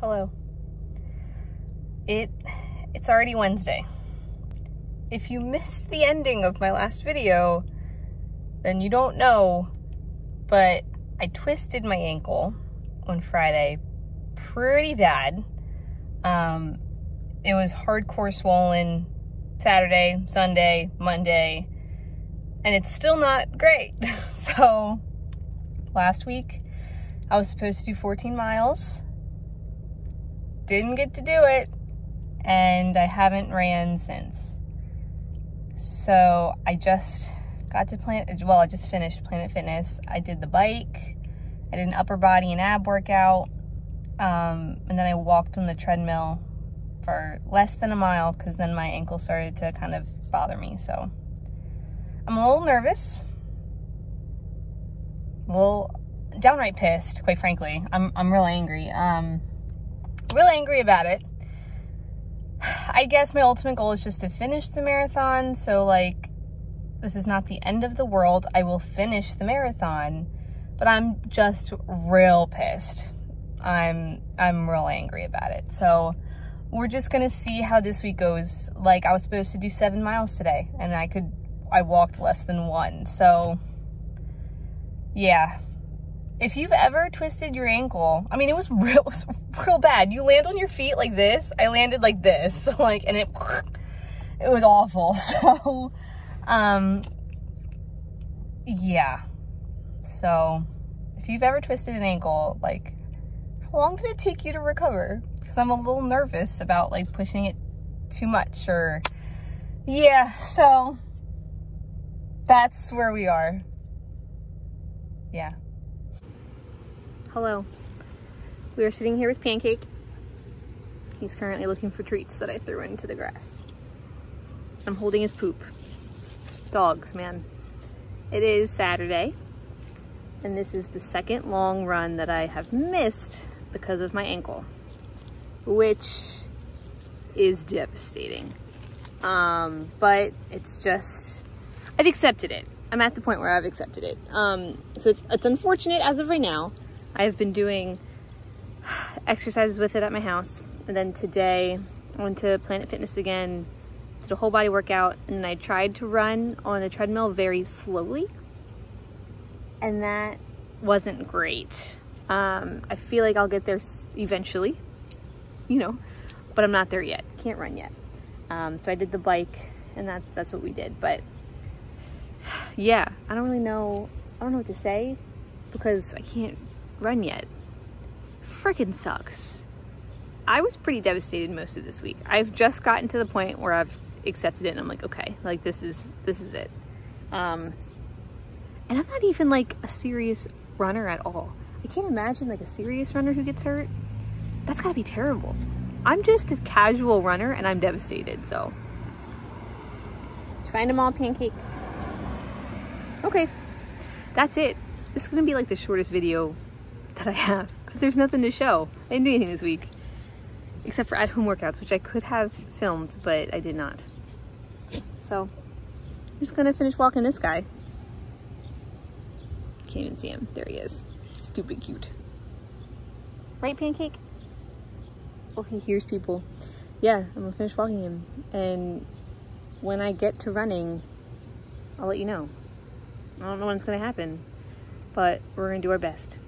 Hello. It it's already Wednesday. If you missed the ending of my last video, then you don't know, but I twisted my ankle on Friday pretty bad. Um, it was hardcore swollen Saturday, Sunday, Monday, and it's still not great. so last week I was supposed to do 14 miles didn't get to do it and I haven't ran since. So I just got to Planet, well, I just finished Planet Fitness. I did the bike, I did an upper body and ab workout, um, and then I walked on the treadmill for less than a mile because then my ankle started to kind of bother me. So I'm a little nervous, a little downright pissed, quite frankly. I'm, I'm real angry. Um, real angry about it. I guess my ultimate goal is just to finish the marathon. So like, this is not the end of the world. I will finish the marathon, but I'm just real pissed. I'm, I'm real angry about it. So we're just going to see how this week goes. Like I was supposed to do seven miles today and I could, I walked less than one. So yeah, if you've ever twisted your ankle, I mean, it was real, it was real bad. You land on your feet like this. I landed like this, like, and it, it was awful. So, um, yeah. So, if you've ever twisted an ankle, like, how long did it take you to recover? Because I'm a little nervous about like pushing it too much or, yeah. So, that's where we are. Yeah. Hello. We are sitting here with Pancake. He's currently looking for treats that I threw into the grass. I'm holding his poop. Dogs, man. It is Saturday, and this is the second long run that I have missed because of my ankle, which is devastating. Um, but it's just, I've accepted it. I'm at the point where I've accepted it. Um, so it's, it's unfortunate as of right now. I've been doing exercises with it at my house. And then today I went to Planet Fitness again, did a whole body workout, and I tried to run on the treadmill very slowly. And that wasn't great. Um, I feel like I'll get there eventually, you know, but I'm not there yet. Can't run yet. Um, so I did the bike and that, that's what we did. But yeah, I don't really know. I don't know what to say because I can't run yet. Freaking sucks. I was pretty devastated most of this week. I've just gotten to the point where I've accepted it and I'm like, okay, like this is this is it. Um and I'm not even like a serious runner at all. I can't imagine like a serious runner who gets hurt. That's gotta be terrible. I'm just a casual runner and I'm devastated, so. Find them all pancake. Okay, that's it. This is gonna be like the shortest video that I have because there's nothing to show. I didn't do anything this week except for at-home workouts, which I could have filmed, but I did not. So I'm just gonna finish walking this guy. Can't even see him. There he is. Stupid cute. Right, Pancake? Oh, he hears people. Yeah, I'm gonna finish walking him. And when I get to running, I'll let you know. I don't know when it's gonna happen, but we're gonna do our best.